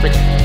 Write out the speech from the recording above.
But